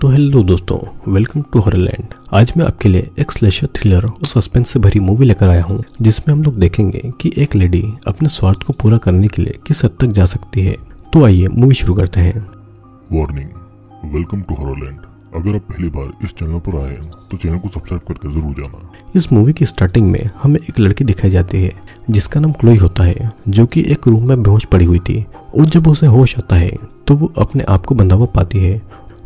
तो हेलो दोस्तों welcome to हॉरलैंड आज मैं आपके लिए एक स्लेशर थ्रिलर और सस्पेंस से भरी मूवी लेकर आया हूँ जिसमें हम लोग देखेंगे कि एक लेडी अपने स्वार्थ को पूरा करने के लिए किस हद तक जा सकती है। तो आइए मूवी शुरू करते हैं। वार्निंग वेलकम टू हॉरलैंड अगर आप पहली बार इस चैनल पर आए हैं तो चैनल को सब्सक्राइब करके ज़रूर जाना। इस मूवी की स्टार्टिंग में हमें एक लड़की दिखाई जाती है जिसका नाम क्लोई होता है जो कि एक रूम में बेहोश पड़ी हुई थी। और जब उसे होश आता है तो वो अपने आप को बंधा हुआ पाती है।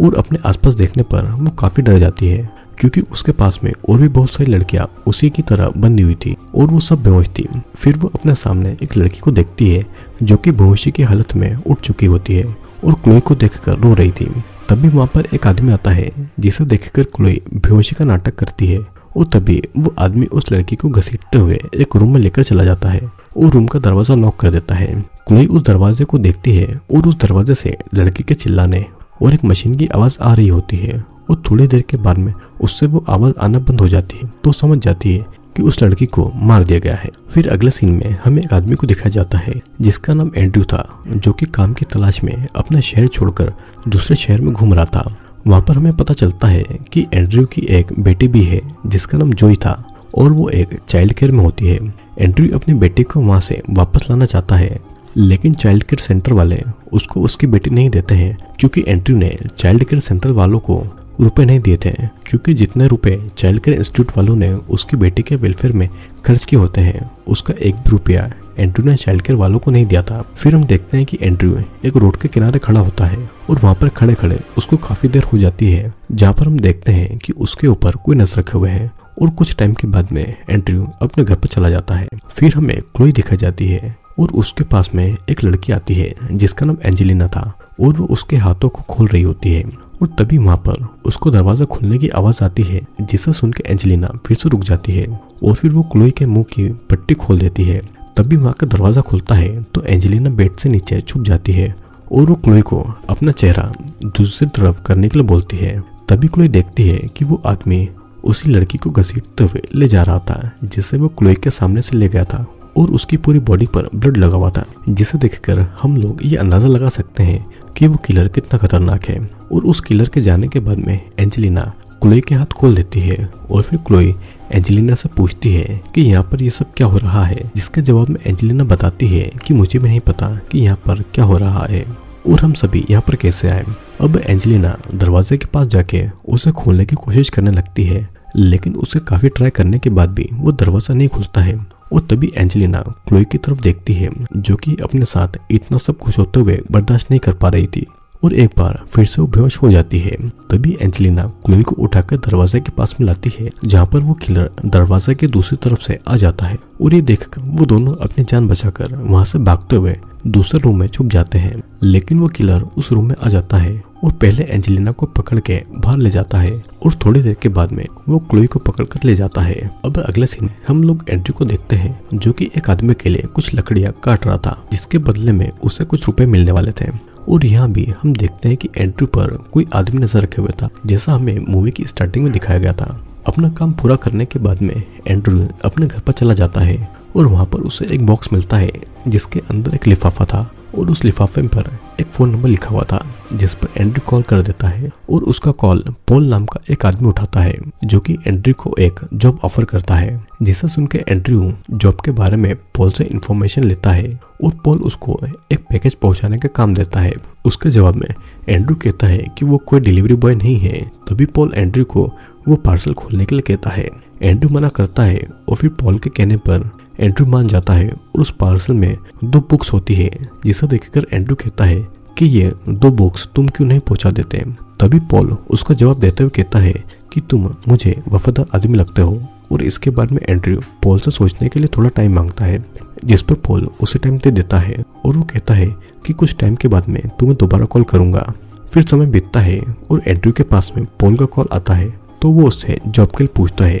और अपने आसपास देखने पर वो काफ़ी डर जाती है, क्योंकि उसके पास में और भी बहुत सारी लड़कियाँ उसी की तरह बंधी हुई थी और वो सब बेहोश थी। फिर वो अपने सामने एक लड़की को देखती है, जो कि बेहोशी की हालत में उठ चुकी होती है और क्लोई को देखकर रो रही थी। तभी वहाँ पर एक आदमी आता है, जिसे देखकर क्लोई बेहोशी का नाटक करती है और तभी वो आदमी उस लड़की को घसीटते हुए एक रूम में लेकर चला जाता है और रूम का दरवाज़ा लॉक कर देता है। क्लोई उस दरवाजे को देखती है और उस दरवाजे से लड़की के चिल्लाने और एक मशीन की आवाज़ आ रही होती है और थोड़ी देर के बाद में उससे वो आवाज़ आना बंद हो जाती है तो समझ जाती है कि उस लड़की को मार दिया गया है। फिर अगले सीन में हमें एक आदमी को दिखाया जाता है, जिसका नाम एंड्रू था, जो कि काम की तलाश में अपना शहर छोड़कर दूसरे शहर में घूम रहा था। वहाँ पर हमें पता चलता है कि एंड्रयू की एक बेटी भी है, जिसका नाम जोई था, और वो एक चाइल्ड केयर में होती है। एंड्रयू अपनी बेटी को वहाँ से वापस लाना चाहता है लेकिन चाइल्ड केयर सेंटर वाले उसको उसकी बेटी नहीं देते हैं, क्योंकि एंड्रयू ने चाइल्ड केयर सेंटर वालों को रुपए नहीं दिए थे, क्योंकि जितने रुपए चाइल्ड केयर इंस्टीट्यूट वालों ने उसकी बेटी के वेलफेयर में खर्च किए होते हैं, उसका एक भी रुपया एंड्रू ने चाइल्ड केयर वालों को नहीं दिया था। फिर हम देखते हैं कि एंड्रू एक रोड के किनारे खड़ा होता है और वहाँ पर खड़े खड़े उसको काफ़ी देर हो जाती है, जहाँ पर हम देखते हैं कि उसके ऊपर कोई नज़र रखे हुए हैं और कुछ टाइम के बाद में एंड्रयू अपने घर पर चला जाता है। फिर हमें क्लोई दिखाई जाती है और उसके पास में एक लड़की आती है, जिसका नाम एंजेलिना था, और वो उसके हाथों को खोल रही होती है। और तभी वहाँ पर उसको दरवाज़ा खुलने की आवाज़ आती है, जिसे सुन के एंजेलिना फिर से रुक जाती है, और फिर वो क्लोई के मुँह की पट्टी खोल देती है। तभी वहाँ का दरवाज़ा खुलता है तो एंजेलिना बेड से नीचे छुप जाती है, और वो क्लोई को अपना चेहरा दूसरी तरफ़ करने के लिए बोलती है। तभी क्लोई देखती है कि वो आदमी उसी लड़की को घसीटते हुए ले जा रहा था, जिसे वो क्लोई के सामने से ले गया था। और उसकी पूरी बॉडी पर ब्लड लगा हुआ था, जिसे देखकर हम लोग ये अंदाज़ा लगा सकते हैं कि वो किलर कितना खतरनाक है। और उस किलर के जाने के बाद में एंजेलिना क्लोई के हाथ खोल देती है और फिर क्लोई एंजेलिना से पूछती है कि यहाँ पर ये सब क्या हो रहा है, जिसके जवाब में एंजेलिना बताती है कि मुझे भी नहीं पता कि यहाँ पर क्या हो रहा है। और हम सभी यहाँ पर कैसे आए? अब एंजेलिना दरवाजे के पास जाके उसे खोलने की कोशिश करने लगती है, लेकिन उसे काफ़ी ट्राई करने के बाद भी वो दरवाज़ा नहीं खुलता है। और तभी एंजेलिना क्लोई की तरफ़ देखती है, जो कि अपने साथ इतना सब खुश होते हुए बर्दाश्त नहीं कर पा रही थी। और एक बार फिर से वो बेहोश हो जाती है। तभी एंजेलिना क्लोई को उठाकर दरवाजे के पास में लाती है, जहाँ पर वो किलर दरवाजे के दूसरी तरफ़ से आ जाता है। और ये देखकर वो दोनों अपनी जान बचाकर वहाँ से भागते हुए दूसरे रूम में छुप जाते हैं। लेकिन वो किलर उस रूम में आ जाता है। और पहले एंजेलिना को पकड़ के बाहर ले जाता है और थोड़ी देर के बाद में वो क्लोई को पकड़ कर ले जाता है। अब अगले सीन हम लोग एंड्री को देखते हैं, जो कि एक आदमी के लिए कुछ लकड़ियाँ काट रहा था, जिसके बदले में उसे कुछ रुपए मिलने वाले थे। और यहाँ भी हम देखते हैं कि एंट्री पर कोई आदमी नज़र रखे हुए था, जैसा हमें मूवी की स्टार्टिंग में दिखाया गया था। अपना काम पूरा करने के बाद में एंड्रू अपने घर पर चला जाता है और वहाँ पर उसे एक बॉक्स मिलता है, जिसके अंदर एक लिफाफा था। और उस लिफाफे पर एक फ़ोन नंबर लिखा हुआ था, जिस पर एंड्री कॉल कर देता है और उसका कॉल पोल नाम का एक आदमी उठाता है, जो कि एंड्री को एक जॉब ऑफ़र करता है। जिसे सुन के एंड्रयू जॉब के बारे में पोल से इंफॉर्मेशन लेता है और पोल उसको एक पैकेज पहुँचाने का काम देता है। उसके जवाब में एंड्रू कहता है कि वो कोई डिलीवरी बॉय नहीं है। तभी पोल एंड्रू को वो पार्सल खोलने के लिए कहता है। एंड्रू मना करता है और फिर पॉल के कहने पर एंड्रू मान जाता है और उस पार्सल में दो बुक्स होती है। जिसे देखकर एंड्रू कहता है कि ये दो बुक्स तुम क्यों नहीं पहुँचा देते? तभी पॉल उसका जवाब देते हुए कहता है कि तुम मुझे वफादार आदमी लगते हो और इसके बाद में एंड्रयू पॉल से सोचने के लिए थोड़ा टाइम माँगता है, जिस पर पॉल उसे टाइम दे देता है और वो कहता है कि कुछ टाइम के बाद में तुम्हें दोबारा कॉल करूँगा। फिर समय बीतता है और एंड्रयू के पास में पॉल का कॉल आता है तो वो उससे जॉब के लिए पूछता है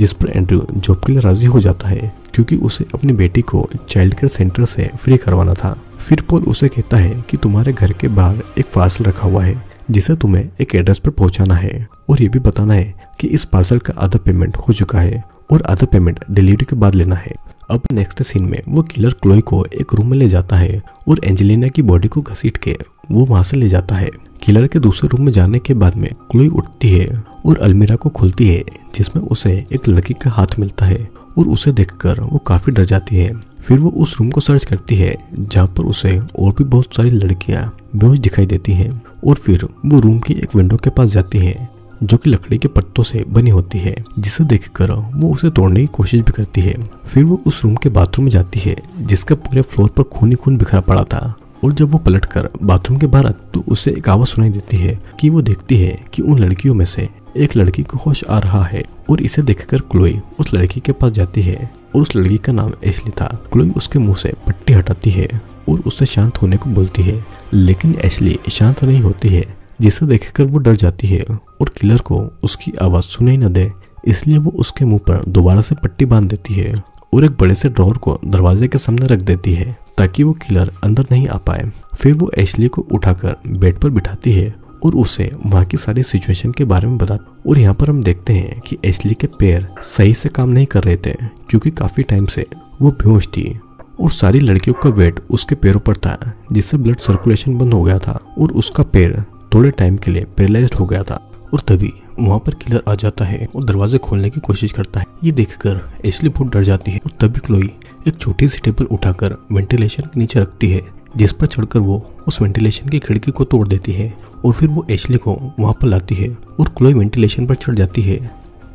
जिस पर एंड्रयू जॉब के लिए राज़ी हो जाता है, क्योंकि उसे अपनी बेटी को चाइल्ड केयर सेंटर से फ्री करवाना था। फिर पोल उसे कहता है कि तुम्हारे घर के बाहर एक पार्सल रखा हुआ है, जिसे तुम्हें एक एड्रेस पर पहुंचाना है। और ये भी बताना है कि इस पार्सल का आधा पेमेंट हो चुका है और आधा पेमेंट डिलीवरी के बाद लेना है। अब नेक्स्ट सीन में वो किलर क्लोई को एक रूम में ले जाता है और एंजेलिना की बॉडी को घसीट के वो वहाँ से ले जाता है किलर के दूसरे रूम में जाने के बाद में क्लोई उठती है और अलमीरा को खोलती है, जिसमें उसे एक लड़की का हाथ मिलता है और उसे देखकर वो काफ़ी डर जाती है। फिर वो उस रूम को सर्च करती है, जहाँ पर उसे और भी बहुत सारी लड़कियाँ बेहोश दिखाई देती हैं और फिर वो रूम की एक विंडो के पास जाती है, जो कि लकड़ी के पत्तों से बनी होती है, जिसे देखकर वो उसे तोड़ने की कोशिश भी करती है। फिर वो उस रूम के बाथरूम में जाती है, जिसका पूरे फ्लोर पर खून ही खून बिखरा पड़ा था। और जब वो पलटकर बाथरूम के बाहर तो उसे एक आवाज़ सुनाई देती है कि वो देखती है कि उन लड़कियों में से एक लड़की को होश आ रहा है और इसे देखकर क्लोई उस लड़की के पास जाती है और उस लड़की का नाम एशली था क्लोई उसके मुँह से पट्टी हटाती है और उससे शांत होने को बोलती है, लेकिन एशली शांत नहीं होती है, जिसे देखकर वो डर जाती है और किलर को उसकी आवाज़ सुनाई न दे, इसलिए वो उसके मुँह पर दोबारा से पट्टी बाँध देती है और एक बड़े से ड्रॉर को दरवाजे के सामने रख देती है। ताकि वो किलर अंदर नहीं आ पाए। फिर वो एशली को उठाकर बेड पर बिठाती है और उसे वहाँ की सारी सिचुएशन के बारे में बता और यहाँ पर हम देखते हैं कि एशली के पैर सही से काम नहीं कर रहे थे, क्योंकि काफ़ी टाइम से वो बेहोश थी और सारी लड़कियों का वेट उसके पैरों पर था, जिससे ब्लड सर्कुलेशन बंद हो गया था और उसका पैर थोड़े टाइम के लिए पेरालाइज हो गया था और तभी वहाँ पर किलर आ जाता है और दरवाजे खोलने की कोशिश करता है। ये देखकर एशली बहुत डर जाती है और तभी क्लोई एक छोटी सी टेबल उठाकर वेंटिलेशन के नीचे रखती है, जिस पर चढ़कर वो उस वेंटिलेशन की खिड़की को तोड़ देती है और फिर वो एशली को वहाँ पर लाती है और क्लोई वेंटिलेशन पर चढ़ जाती है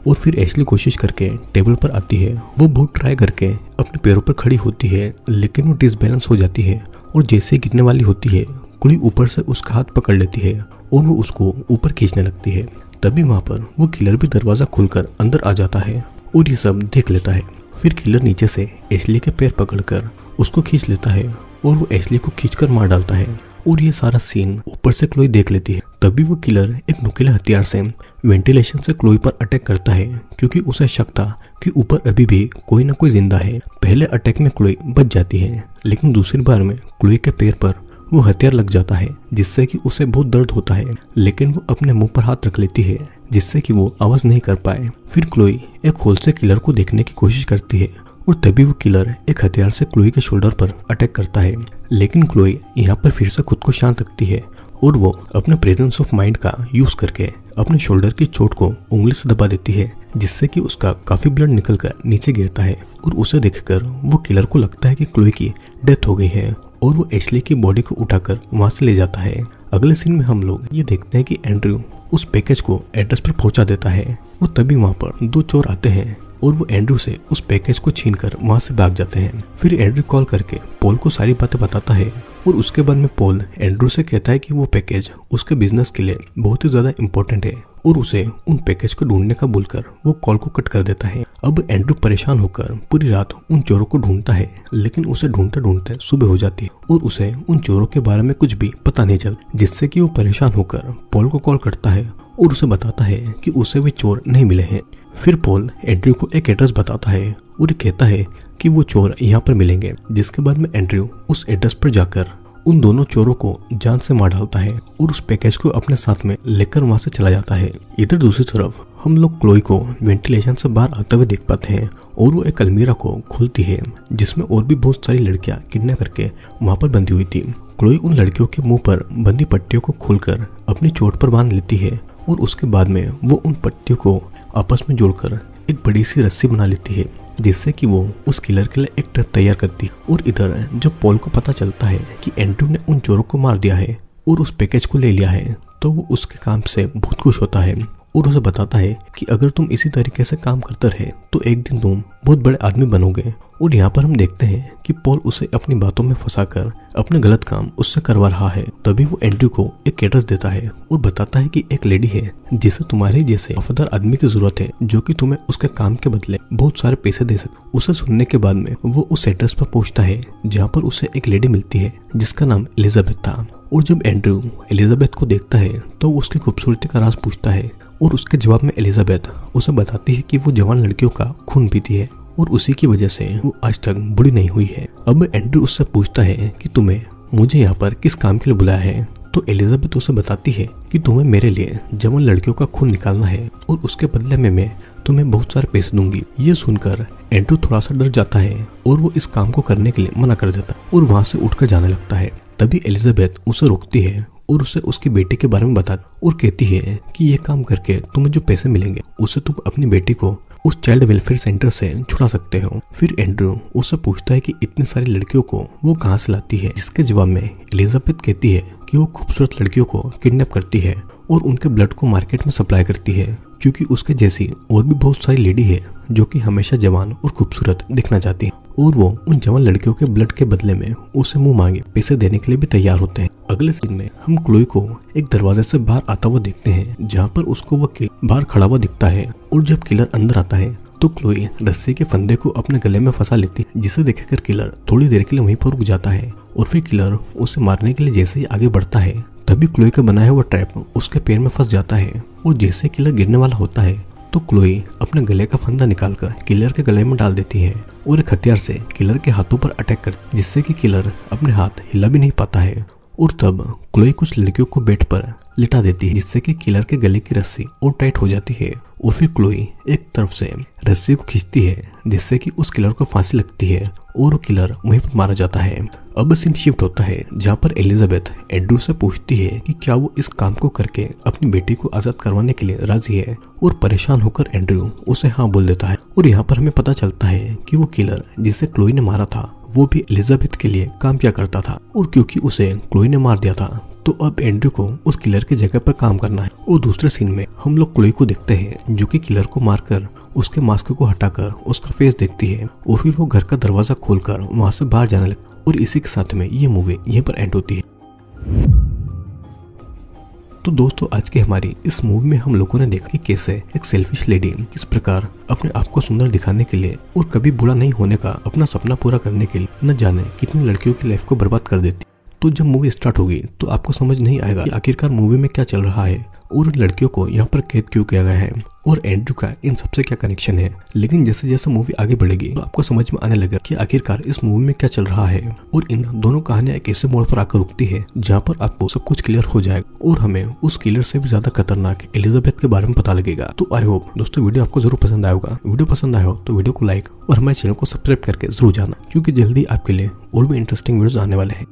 और फिर एशली कोशिश करके टेबल पर आती है। वो बहुत ट्राई करके अपने पैरों पर खड़ी होती है, लेकिन वो डिसबैलेंस हो जाती है और जैसे गिरने वाली होती है, क्लोई ऊपर से उसका हाथ पकड़ लेती है और वो उसको ऊपर खींचने लगती है। तभी वहाँ पर वो किलर भी दरवाज़ा खोलकर अंदर आ जाता है और ये सब देख लेता है। फिर किलर नीचे से एशली के पैर पकड़कर उसको खींच लेता है और वो एशली को खींचकर मार डालता है और ये सारा सीन ऊपर से क्लोई देख लेती है। तभी वो किलर एक नुकीले हथियार से वेंटिलेशन से क्लोई पर अटैक करता है, क्योंकि उसे शक था कि ऊपर अभी भी कोई ना कोई ज़िंदा है। पहले अटैक में क्लोई बच जाती है, लेकिन दूसरी बार में क्लोई के पैर पर वो हथियार लग जाता है, जिससे कि उसे बहुत दर्द होता है, लेकिन वो अपने मुँह पर हाथ रख लेती है, जिससे कि वो आवाज़ नहीं कर पाए। फिर क्लोई एक होल से किलर को देखने की कोशिश करती है, और तभी वो किलर एक हथियार से क्लोई के शोल्डर पर अटैक करता है। लेकिन क्लोई यहाँ पर फिर से खुद को शांत रखती है, और वो अपने प्रेजेंस ऑफ़ माइंड का यूज़ करके अपने शोल्डर की चोट को उंगली से दबा देती है, जिससे कि उसका काफ़ी ब्लड निकलकर नीचे गिरता है, और उसे देखकर वो किलर को लगता है कि क्लोई की डेथ हो गई है और वो एशली की बॉडी को उठाकर वहाँ से ले जाता है। अगले सीन में हम लोग ये देखते हैं कि एंड्रयू उस पैकेज को एड्रेस पर पहुँचा देता है। और तभी वहाँ पर दो चोर आते हैं और वो एंड्रू से उस पैकेज को छीनकर वहाँ से भाग जाते हैं। फिर एंड्रू कॉल करके पोल को सारी बातें बताता है और उसके बाद में पोल एंड्रू से कहता है कि वो पैकेज उसके बिज़नेस के लिए बहुत ही ज़्यादा इम्पोर्टेंट है। और उसे उन पैकेज को ढूँढने का बोलकर वो कॉल को कट कर देता है। अब एंड्रू परेशान होकर पूरी रात उन चोरों को ढूंढता है, लेकिन उसे ढूंढते ढूंढते सुबह हो जाती है और उसे उन चोरों के बारे में कुछ भी पता नहीं चल, जिससे कि वो परेशान होकर पोल को कॉल करता है और उसे बताता है कि उसे वे चोर नहीं मिले हैं। फिर पोल एंड्रयू को एक एड्रेस बताता है और कहता है कि वो चोर यहाँ पर मिलेंगे, जिसके बाद में एंड्रयू उस एड्रेस पर जाकर उन दोनों चोरों को जान से मार डालता है और उस पैकेज को अपने साथ में लेकर वहाँ से चला जाता है। इधर दूसरी तरफ़, हम लोग क्लोई को वेंटिलेशन से बाहर आते हुए देख पाते हैं और वो एक अलमीरा को खोलती है, जिसमें और भी बहुत सारी लड़कियाँ किडनैप करके वहाँ पर बंधी हुई थी। क्लोई उन लड़कियों के मुँह पर बंदी पट्टियों को खोलकर अपनी चोट पर बाँध लेती है और उसके बाद में वो उन पट्टियों को आपस में जोड़कर एक बड़ी सी रस्सी बना लेती है। जिससे कि वो उस किलर के लिए एक ट्रक तैयार करती और इधर जब पॉल को पता चलता है कि एंड्रू ने उन चोरों को मार दिया है और उस पैकेज को ले लिया है तो वो उसके काम से बहुत खुश होता है। और उसे बताता है कि अगर तुम इसी तरीके से काम करते रहे तो एक दिन तुम बहुत बड़े आदमी बनोगे। और यहाँ पर हम देखते हैं कि पॉल उसे अपनी बातों में फंसाकर अपने गलत काम उससे करवा रहा है। तभी वो एंड्रू को एक एड्रेस देता है और बताता है कि एक लेडी है, जिसे तुम्हारे जैसे वफादार आदमी की ज़रूरत है, जो कि तुम्हें उसके काम के बदले बहुत सारे पैसे दे सके। उसे सुनने के बाद में वो उस एड्रेस पर पहुँचता है, जहाँ पर उसे एक लेडी मिलती है, जिसका नाम एलिजाबेथ था। और जब एंड्रू एलिजाबेथ को देखता है तो उसकी खूबसूरती का राज पूछता है और उसके जवाब में एलिजाबेथ उसे बताती है कि वो जवान लड़कियों का खून पीती है और उसी की वजह से वो आज तक बुरी नहीं हुई है। अब एंड्रू उससे पूछता है कि तुम्हें मुझे यहाँ पर किस काम के लिए बुलाया है? तो एलिजाबेथ उसे बताती है कि तुम्हें मेरे लिए जवान लड़कियों का खून निकालना है और उसके बदले में मैं तुम्हें बहुत सारे पैसे दूँगी। ये सुनकर एंड्रू थोड़ा सा डर जाता है और वो इस काम को करने के लिए मना कर देता और वहाँ से उठकर जाने लगता है। तभी एलिजाबेथ उसे रोकती है और उसे उसकी बेटी के बारे में बता और कहती है कि ये काम करके तुम्हें जो पैसे मिलेंगे, उसे तुम अपनी बेटी को उस चाइल्ड वेलफेयर सेंटर से छुड़ा सकते हो। फिर एंड्रू उससे पूछता है कि इतनी सारी लड़कियों को वो कहाँ से लाती है? इसके जवाब में एलिजाबेथ कहती है कि वो खूबसूरत लड़कियों को किडनैप करती है और उनके ब्लड को मार्केट में सप्लाई करती है, क्योंकि उसके जैसी और भी बहुत सारी लेडी है जो कि हमेशा जवान और खूबसूरत दिखना चाहती है। और वो उन जवान लड़कियों के ब्लड के बदले में उसे मुँह मांगे, पैसे देने के लिए भी तैयार होते हैं। अगले सीन में हम क्लोई को एक दरवाजे से बाहर आता हुआ देखते हैं, जहाँ पर उसको वह बाहर खड़ा हुआ दिखता है और जब किलर अंदर आता है तो क्लोई रस्सी के फंदे को अपने गले में फंसा लेती है, जिसे देखकर किलर थोड़ी देर के लिए वहीं पर रुक जाता है और फिर किलर उसे मारने के लिए जैसे ही आगे बढ़ता है, तभी क्लोई का बनाया हुआ ट्रैप उसके पैर में फंस जाता है और जैसे किलर गिरने वाला होता है तो क्लोई अपने गले का फंदा निकालकर किलर के गले में डाल देती है। और एक हथियार से किलर के हाथों पर अटैक कर, जिससे कि किलर अपने हाथ हिला भी नहीं पाता है। और तब क्लोई कुछ लड़कियों को बेड पर लिटा देती है, जिससे कि किलर के गले की रस्सी और टाइट हो जाती है। और फिर क्लोई एक तरफ़ से रस्सी को खींचती है, जिससे कि उस किलर को फांसी लगती है और वो किलर वहीं पर मारा जाता है। अब सीन शिफ्ट होता है, जहाँ पर एलिजाबेथ एंड्रू से पूछती है कि क्या वो इस काम को करके अपनी बेटी को आज़ाद करवाने के लिए राज़ी है और परेशान होकर एंड्रू उसे हाँ बोल देता है। और यहाँ पर हमें पता चलता है कि वो किलर जिसे क्लोई ने मारा था, वो भी एलिजाबेथ के लिए काम किया करता था और क्योंकि उसे क्लोई ने मार दिया था तो अब एंड्रू को उस किलर की जगह पर काम करना है। और दूसरे सीन में हम लोग क्लोई को देखते हैं, जो कि किलर को मारकर, उसके मास्क को हटाकर, उसका फेस देखती है, और फिर वो घर का दरवाज़ा खोलकर वहाँ से बाहर जाने लगती और इसी के साथ में ये मूवी यहीं पर एंड होती है। तो दोस्तों, आज की हमारी इस मूवी में हम लोगों ने देखा कि कैसे एक सेल्फिश लेडी किस प्रकार अपने आप को सुंदर दिखाने के लिए और कभी बुरा नहीं होने का अपना सपना पूरा करने के लिए न जाने कितनी लड़कियों की लाइफ को बर्बाद कर देती तो जब मूवी स्टार्ट होगी तो आपको समझ नहीं आएगा आखिरकार मूवी में क्या चल रहा है और लड़कियों को यहाँ पर कैद क्यों किया गया है और एंड्रू का इन सबसे क्या कनेक्शन है। लेकिन जैसे जैसे मूवी आगे बढ़ेगी तो आपको समझ में आने लगा कि आखिरकार इस मूवी में क्या चल रहा है और इन दोनों कहानियाँ एक ऐसे मोड़ पर आकर रुकती है जहाँ पर आपको सब कुछ क्लियर हो जाएगा और हमें उस किलर से भी ज़्यादा खतरनाक एलिजाबेथ के बारे में पता लगेगा। तो आई होप दोस्तों वीडियो आपको ज़रूर पसंद आएगा वीडियो पसंद आया तो वीडियो को लाइक और हमारे चैनल को सब्सक्राइब करके ज़रूर जाना, क्योंकि जल्दी आपके लिए और भी इंटरेस्टिंग वीडियो आने वाले हैं।